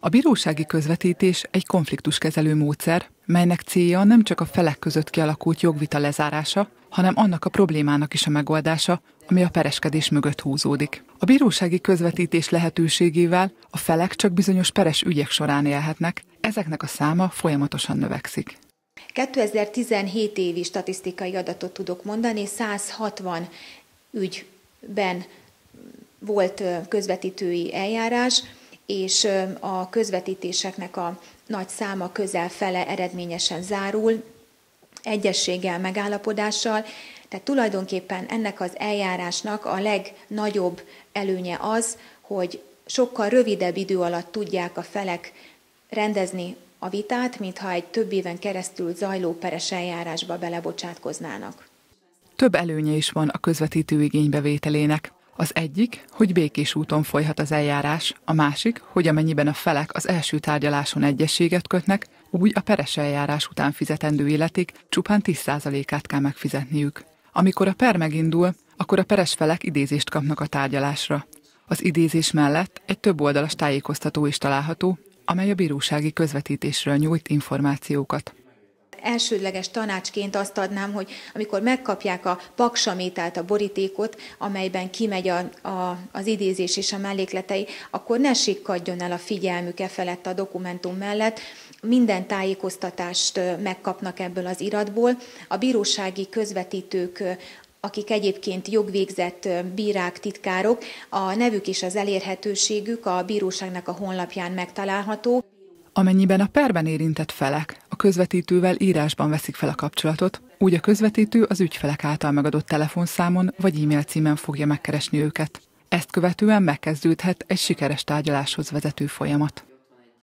A bírósági közvetítés egy konfliktuskezelő módszer, melynek célja nem csak a felek között kialakult jogvita lezárása, hanem annak a problémának is a megoldása, ami a pereskedés mögött húzódik. A bírósági közvetítés lehetőségével a felek csak bizonyos peres ügyek során élhetnek, ezeknek a száma folyamatosan növekszik. 2017 évi statisztikai adatot tudok mondani, 160 ügyben volt közvetítői eljárás, és a közvetítéseknek a nagy száma közel fele eredményesen zárul, egyességgel, megállapodással. Tehát tulajdonképpen ennek az eljárásnak a legnagyobb előnye az, hogy sokkal rövidebb idő alatt tudják a felek rendezni a vitát, mintha egy több éven keresztül zajló peres eljárásba belebocsátkoznának. Több előnye is van a közvetítő igénybevételének. Az egyik, hogy békés úton folyhat az eljárás, a másik, hogy amennyiben a felek az első tárgyaláson egyességet kötnek, úgy a peres eljárás után fizetendő életig csupán 10%-át kell megfizetniük. Amikor a per megindul, akkor a peres felek idézést kapnak a tárgyalásra. Az idézés mellett egy több oldalas tájékoztató is található, amely a bírósági közvetítésről nyújt információkat elsődleges tanácsként azt adnám, hogy amikor megkapják a paksamétát, a borítékot, amelyben kimegy a, a, az idézés és a mellékletei, akkor ne sikkadjon el a figyelmük e felett a dokumentum mellett, minden tájékoztatást megkapnak ebből az iratból. A bírósági közvetítők akik egyébként jogvégzett bírák, titkárok, a nevük és az elérhetőségük a bíróságnak a honlapján megtalálható. Amennyiben a perben érintett felek közvetítővel írásban veszik fel a kapcsolatot, úgy a közvetítő az ügyfelek által megadott telefonszámon vagy e-mail címen fogja megkeresni őket. Ezt követően megkezdődhet egy sikeres tárgyaláshoz vezető folyamat.